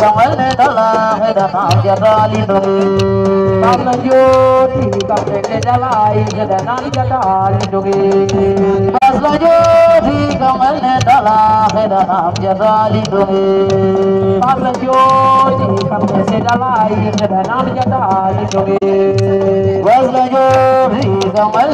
kamale dala he da na jarali dum tam jyoti kamale dala he da na jarali dum bas jyoti kamale dala he da na jarali dum tam jyoti kamale dala he da na jarali dum bas jyoti kamal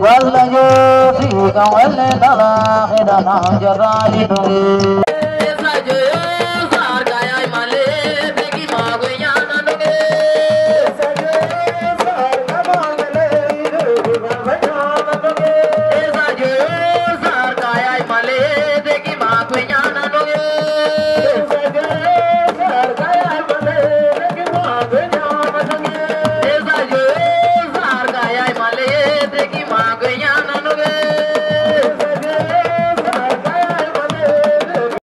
Well, I'm going to go to.